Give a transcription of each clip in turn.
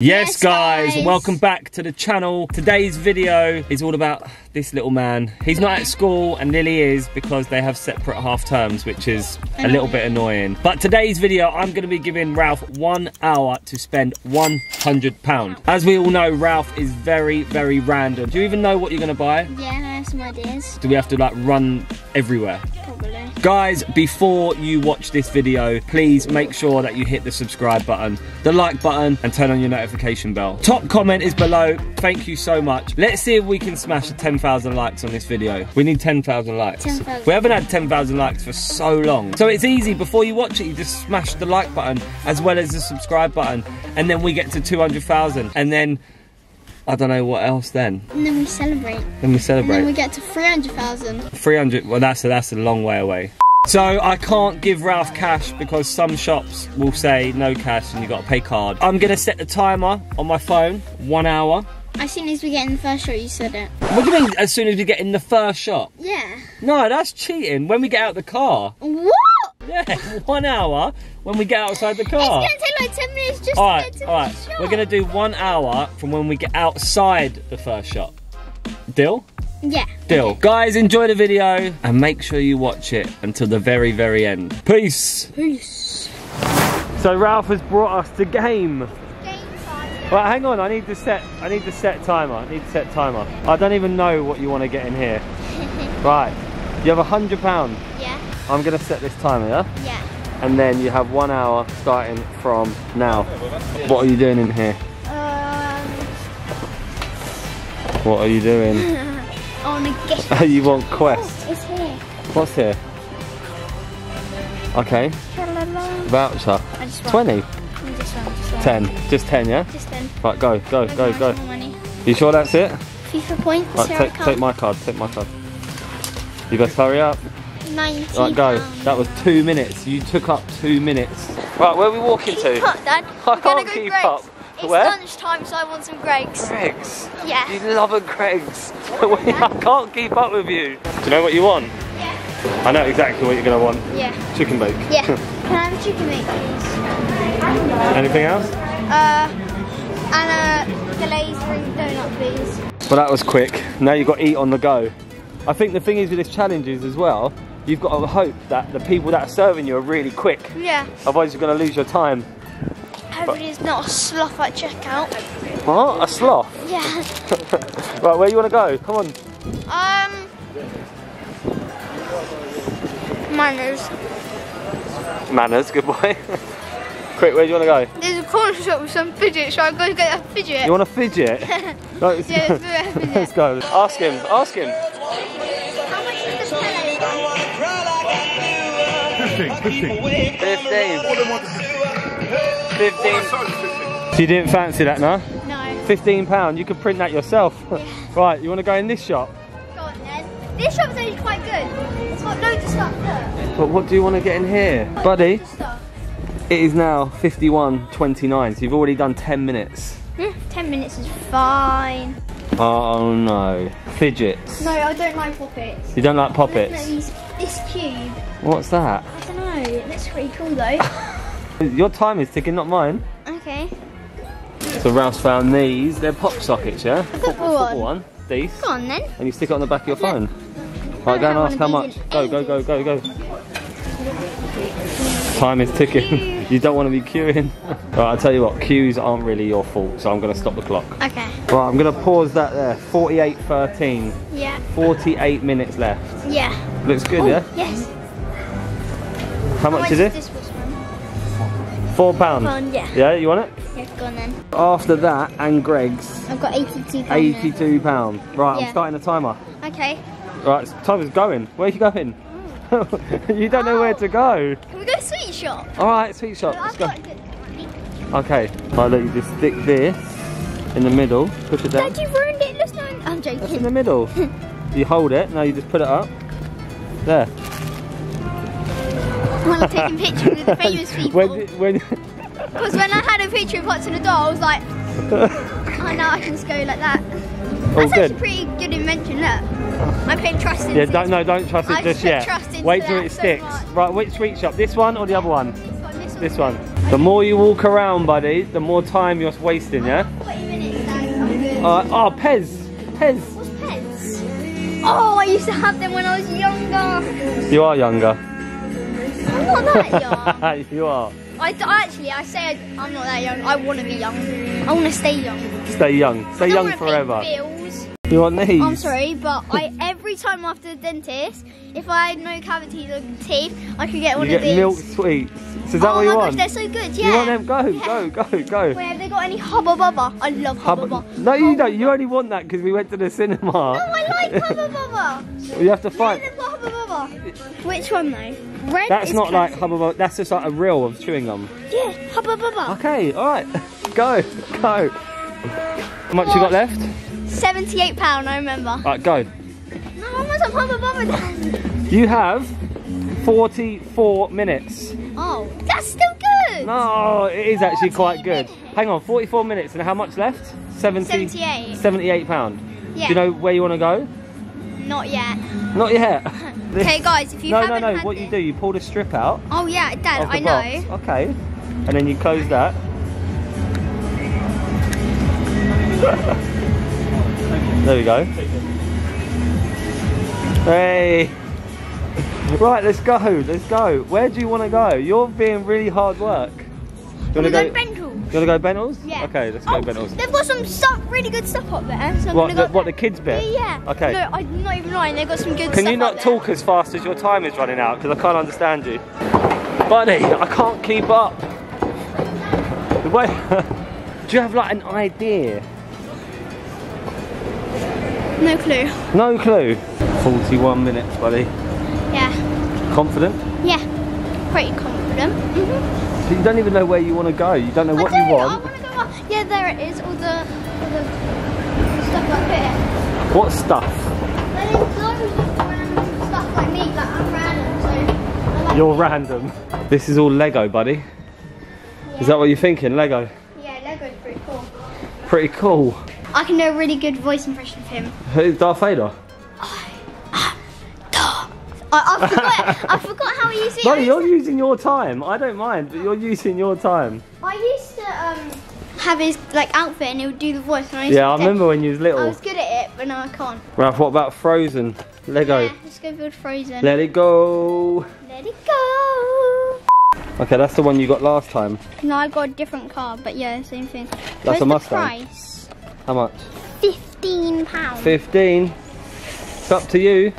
Yes, Yes, guys, guys. welcome back to the channel. Today's video is all about this little man. He's not at school and Lilly is because they have separate half terms, which is a little bit annoying. But today's video, I'm going to be giving Ralph one hour to spend £100. As we all know, Ralph is very, very random. Do you even know what you're going to buy? Yeah, I have some ideas. Do we have to like run everywhere? Guys, before you watch this video, please make sure that you hit the subscribe button, the like button, and turn on your notification bell. Top comment is below. Thank you so much. Let's see if we can smash 10,000 likes on this video. We need 10,000 likes. 10,000. we haven't had 10,000 likes for so long. So it's easy. Before you watch it, you just smash the like button as well as the subscribe button. And then we get to 200,000. And then, I don't know what else then. And then we celebrate. Then we And then we get to 300,000. 300 well that's a, that's a long way away so I can't give Ralph cash because some shops will say no cash and you got to pay card. I'm gonna set the timer on my phone, one hour. As soon as we get in the first shot, you said it. What do you mean as soon as we get in the first shot? Yeah. No, that's cheating. When we get out the car. What? Yeah, one hour when we get outside the car. It's gonna take like 10 minutes just Alright, to get to alright. the shot. We're gonna do one hour from when we get outside the first shot. Deal? Yeah. Deal. Guys, enjoy the video and make sure you watch it until the very, very end. Peace. Peace. So Ralph has brought us the game. Game time. Right, hang on. I need to set. I need to set timer. I need to set timer. I don't even know what you want to get in here. Right. You have a hundred pound. Yeah. I'm gonna set this timer, yeah? Yeah. And then you have one hour starting from now. What are you doing in here? Um, What are you doing? I wanna get. you want quest? Oh, it's here. What's here? Okay. Voucher. I just want. 20. Just one, just one. 10. Just 10, yeah? Just then. Right, go, go, go, go. You sure that's it? FIFA points. Right, take, take my card, take my card. You best hurry up. 90 Right, go. pounds. That was two minutes. You took up two minutes. Right, where are we walking Keep to? up, Dad. I gonna can't go keep Greggs. up. It's Where? lunchtime, so I want some Greggs. Greggs. Yeah. You love a Greggs. I can't keep up with you. Do you know what you want? Yeah. I know exactly what you're going to want. Yeah. Chicken bake. Yeah. Can I have a chicken meat, please? Anything else? Uh, and a glazed ring donut, please. Well, that was quick. Now you've got to eat on the go. I think the thing is with this challenge is as well, you've got to hope that the people that are serving you are really quick. Yeah. Otherwise, you're going to lose your time. It's not a sloth at checkout. What? A sloth? Yeah. Right, where you want to go? Come on. Um. Manners. Manners, good boy. Quick, where do you want to go? There's a corner shop with some fidget, so I'm going to get a fidget. You want a fidget? Let's, Yeah, let's do a fidget. let's go. Ask him, ask him. 15. 15. So you didn't fancy that, no? No. 15 pound, you could print that yourself. right, you want to go in this shop? Go on then. This shop's actually quite good. It's got loads of stuff. Look. But what do you want to get in here? Buddy, Stuff. it is now 51.29, so you've already done 10 minutes. Hmm, Ten minutes is fine. Oh no. Fidgets. No, I don't like poppets. You don't like Looking poppets? These, this cube. What's that? I don't know. It looks pretty cool though. Your time is ticking, not mine. okay. So Ralph's found these. They're pop sockets, yeah? football Football one. one. These. Go on then. And you stick it on the back of your phone. Right, go and ask how much. Go, go, go, go, go. Time is ticking. you don't want to be queuing. right, I'll tell you what, queues aren't really your fault, so I'm going to stop the clock. Okay. Right, I'm going to pause that there. 48.13. Yeah. 48 minutes left. Yeah. Looks good, Oh, yeah? Yes. How much is it? Four pounds. Pound, yeah. Yeah, you want it? Yeah, go on then. After that, and Greggs, I've got 82 pounds. 82 pound. Right, I'm starting the timer. Okay. Right, timer's going. Where are you going? Oh. you don't know where to go. Can we go to sweet shop? All right, sweet shop. Let's I've go. Okay. Right, look, you just stick this in the middle. Push it down. Dad, you ruined it. I'm joking. That's in the middle. you hold it. Now you just put it up. There. When I'm taking pictures with the famous people. when, when, Because when I had a picture of Pots in the door, I was like, oh, now I can just go like that. all That's actually good. pretty good invention, look. I'm putting trust in Yeah, don't no, don't trust it I just yet. Wait till it so sticks. much. right, which sweet shop? This one or the other one? This one, this one. This one. The more you walk around, buddy, the more time you're wasting, yeah? 40 minutes, Dad. I'm good. Uh, oh, Pez. Pez. Oh, I used to have them when I was younger. You are younger. I'm not that young. you are. I, d- actually, I said I'm not that young. I want to be young. I want to stay young. Stay young. Stay young forever. You want these? I'm sorry, but I every time after the dentist, if I had no cavities or teeth, I could get You one get of these. milk sweets. So is that oh what you my want? gosh, they're so good. Yeah. You want them? Go, Yeah. go, go, go. Wait, have they got any Hubba Bubba? I love Hubba Hubba- Bubba. no, you Oh. don't. You only want that because we went to the cinema. No, I like Hubba Bubba. you have to Yeah, find. they've got Hubba Bubba. Which one though? Red That's not like classic. Hubba Bubba. That's just like a reel of chewing gum. Yeah, Hubba Bubba. Okay, all right. Go, go. How much you got left? Seventy-eight pound. I remember. All right, go. No, I want Bubba. You have 44 minutes. Oh, that's still good. No, it is actually 40 quite good. minutes. Hang on, 44 minutes, and how much left? 70, 78. 78 pound. Yeah. Do you know where you want to go? Not yet. Not yet. Okay, guys, if you no, no, haven't no. had What you do, you pull the strip out. Oh yeah, Dad, I know. Okay. And then you close that. there we go. Hey. Right, let's go. Let's go. Where do you want to go? You're being really hard work. You want to go? Bentall. You want to go Bentalls? Yeah. Okay, let's go oh, Bentalls. They've got some stuff, really good stuff up there. So I'm What, go the, what, the kids bit? Yeah, yeah. Okay. No, I'm not even lying. They've got some good stuff. Can you not up there. talk as fast as your time is running out? Because I can't understand you. Buddy, I can't keep up. Wait, do you have like an idea? No clue. No clue. 41 minutes, buddy. Yeah. Confident? Yeah. Pretty confident. hmm But you don't even know where you want to go. You don't know what I you want. I want to go up. Yeah, there it is. All the, all the, the stuff up here. What stuff? There's loads of random stuff like me, like I'm random. So like You're random. This is all Lego, buddy. Is that what you're thinking? Lego? Yeah, Lego's pretty cool. Pretty cool. I can do a really good voice impression of him. Who's Darth Vader? I, I forgot. I forgot how he used it. Used you're using your time. I don't mind, but you're using your time. I used to um, have his like outfit and he would do the voice. I used Yeah, I remember when you was little. I was good at it, but now I can't. Ralph, what about Frozen? Lego. Yeah, let's go build Frozen. Let it go. Let it go. Okay, that's the one you got last time. No, I got a different car, but yeah, same thing. That's Where's a the Mustang. price? How much? Fifteen pounds. 15. It's up to you.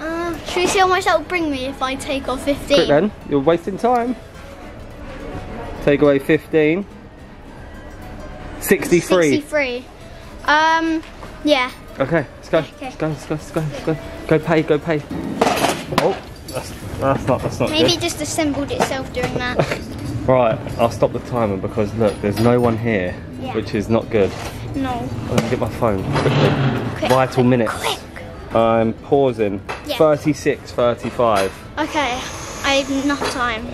Uh, should we see how much that will bring me if I take off fifteen? Quick then, you're wasting time. Take away 15. 63. Sixty-three. Um, yeah. Okay, let's go. Okay. Let's go, let's go, let's go, let's go. Go pay, go pay. Oh, that's, that's not, that's not Maybe good. it just assembled itself doing that. Right, I'll stop the timer because look, there's no one here, Yeah. which is not good. No. I'm gonna get my phone quickly. Quick, Vital quick, minutes. Quick. I'm pausing. Yeah. 36, 35. Okay, I have enough time.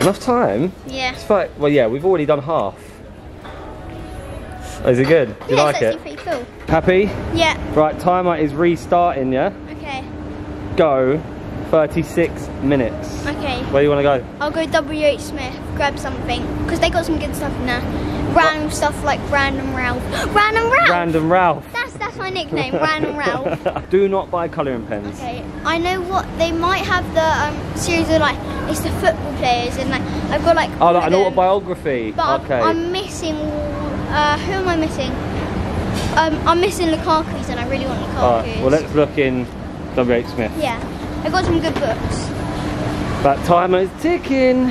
Enough time? Yeah. It's like, well, yeah, we've already done half. Is it good? Do you yeah, like it? pretty cool. Happy? Yeah. Right, timer is restarting, yeah? Okay. Go. 36 minutes. Okay. Where do you want to go? I'll go WH Smith, grab something, because they got some good stuff in there. Random stuff like Random Ralph. Random Ralph! Random Ralph. That's that's my nickname, Random Ralph. Do not buy colouring pens. Okay, I know what they might have the um, series of like it's the football players and like I've got like Oh, like an autobiography. but I'm- okay. I'm, missing. Uh, who am I missing? Um, I'm missing Lukaku's and I really want Lukaku's. Alright, well let's look in W.H. Smith. Yeah, I got some good books. That timer is ticking.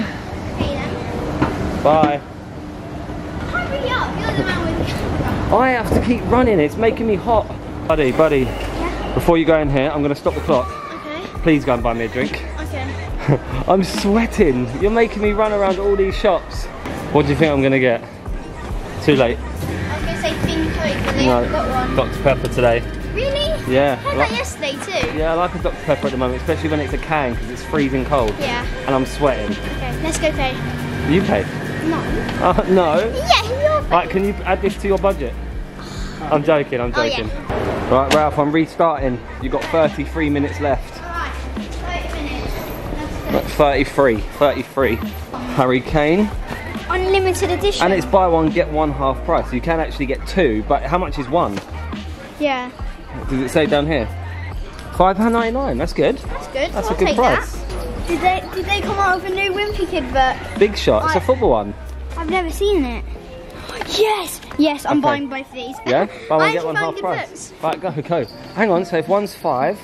Okay then. Bye. Hurry up! You're the man with the camera. I have to keep running, it's making me hot. Buddy, buddy, Yeah. before you go in here, I'm going to stop the clock. Okay. Please go and buy me a drink. Okay. I'm sweating. You're making me run around all these shops. What do you think I'm going to get? Too late. I was gonna say Thin Coke, but they haven't got one. Dr. Pepper today. Really? Yeah. I had Like- that yesterday too. yeah, I like a Dr. Pepper at the moment, especially when it's a can because it's freezing cold. Yeah. And I'm sweating. Okay, let's go pay. You pay? No. Uh, no. Yeah, you're Right, can you add this to your budget? I'm joking, I'm Oh, yeah. joking. Right, Ralph, I'm restarting. You've got 33 minutes left. Alright, 30 minutes. Let's go. Right, 33, 33. Harry Kane. unlimited edition. And it's buy one, get one half price. You can actually get two, but how much is one? yeah, Does it say down here? £5.99, that's good. that's good. That's I'll a good price. That. Did they did they come out with a new Wimpy Kid book? Big shot, it's a I- football one. I've never seen it. Yes, yes, I'm Okay. buying both these. Yeah? Buy one, I get one half price. books. Right, go, go. Hang on, so if one's five,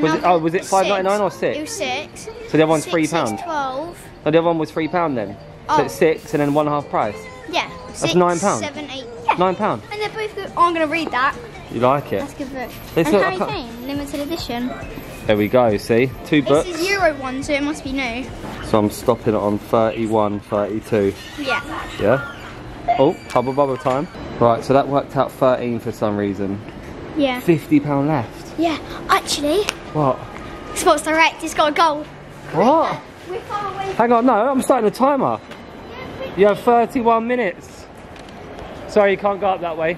was it, oh, was it £5.99 or It was six? six. So the other one's three pound. Twelve. The other one was three pound then. So Oh. it's six and then one half price. Yeah. Six, nine pound? Seven, eight. Yeah. Nine pound. And they're both good. Oh, I'm gonna read that. You like it? That's a good book. And Harry Kane, limited edition. There we go, see? Two books. This is Euro one, so it must be new. So I'm stopping it on 31, 32. Yeah. Yeah? Oh, bubble bubble time. Right, so that worked out 13 for some reason. Yeah. £50 left. Yeah. Actually, What? Sports Direct, it's got a goal. What? We're far away. Hang on, no, I'm starting the timer. You have 31 minutes. Sorry, you can't go up that way.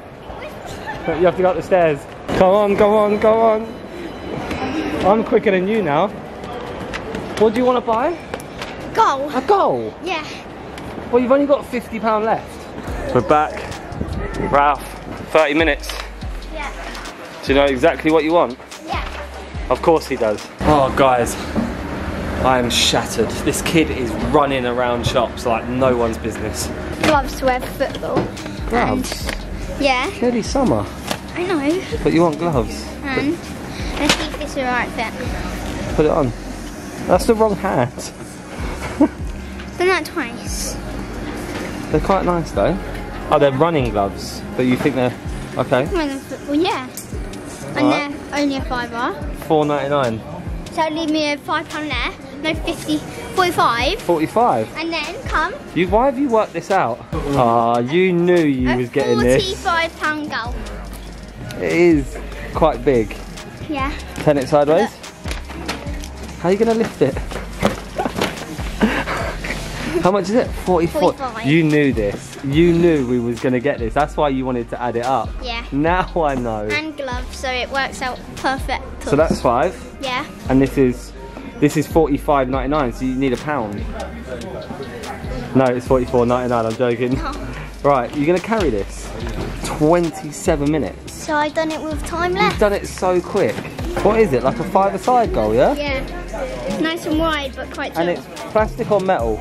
You have to go up the stairs. Go on, go on, go on. I'm quicker than you now. What do you want to buy? A goal. A goal. Yeah. Well, you've only got £50 left. We're back. Ralph, 30 minutes. Yeah. Do you know exactly what you want? Yeah. Of course he does. Oh, guys, I am shattered. This kid is running around shops like no one's business. Gloves to wear for football. Gloves? Yeah. Nearly summer, I know. but you want gloves. And let's see if it's the right fit. Put it on. That's the wrong hat. Done that twice. They're quite nice though. Oh, they're running gloves, but you think they're okay? Wear them for yeah. And Alright. they're only a fiver. Four ninety nine. So leave me a five pound there. No, 50, 45. Forty five. And then come You why have you worked this out? Ah, you knew you a was getting this. 45 pound goal. It is quite big. Yeah. Turn it sideways. How are you gonna lift it? How much is it? 44. 45. You knew this. You knew we was gonna get this. That's why you wanted to add it up. Yeah. Now I know. And gloves, so it works out perfect. So that's five, Yeah. and this is this is 45.99. So you need a pound. No, it's 44.99. I'm joking. Oh. Right, you're gonna carry this. 27 minutes. So I've done it with time left. You've done it so quick. What is it? Like a five-a-side goal, yeah? Yeah. It's nice and wide, but quite. And it's plastic or metal?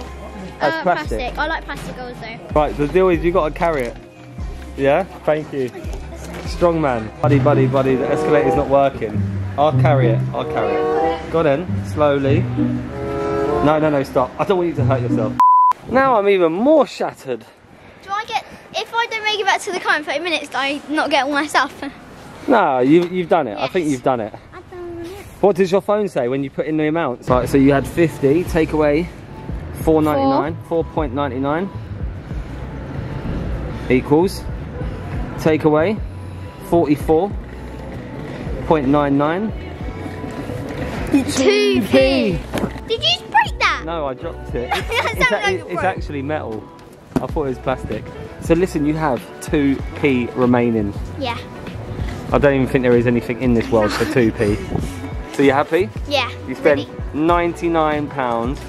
Uh, plastic. I like plastic though. Right, the deal is you got to carry it. Yeah? Thank you. Strong man. Buddy, buddy, buddy, the escalator's not working. I'll carry it. I'll carry it. Go then, slowly. No, no, no, stop. I don't want you to hurt yourself. Now I'm even more shattered. Do I get, if I don't make it back to the car in 30 minutes, do I not get all my stuff? No, you, you've done it. I think you've done it. I've done it. What does your phone say when you put in the amounts? Right, so you had 50, take away 4.99, 4.99 equals take away 44.99 2p. Did you break that? No, I dropped it. That It's, sounded like it's broke. actually metal. I thought it was plastic. So listen, you have 2p remaining. Yeah. I don't even think there is anything in this world for 2p. So you happy? Yeah. You spent really. 99 pounds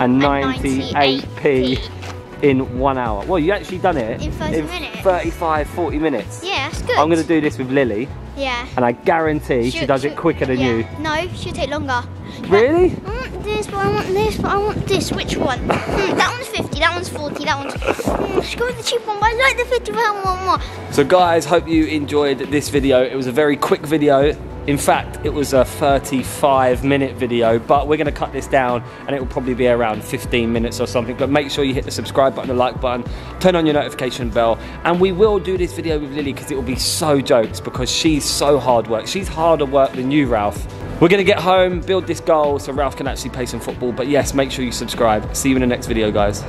and 98p 98p. in one hour. Well, you actually done it In 30 minutes. 35, 40 minutes. Yeah, that's good. I'm going to do this with Lilly, Yeah. and I guarantee she Should- does it quicker than yeah. you. No, she'll take longer. Really? I want this, but I want this, but I want this. Which one? Hmm, that one's 50, that one's 40, that one's... Hmm, let's go with the cheap one, but I like the 50 pound one more. So guys, hope you enjoyed this video. It was a very quick video. In fact, it was a 35 minute video, but we're gonna cut this down and it will probably be around 15 minutes or something. But make sure you hit the subscribe button, the like button, turn on your notification bell. And we will do this video with Lilly because it will be so jokes because she's so hard work. She's harder work than you, Ralph. We're gonna get home, build this goal so Ralph can actually play some football. But yes, make sure you subscribe. See you in the next video, guys.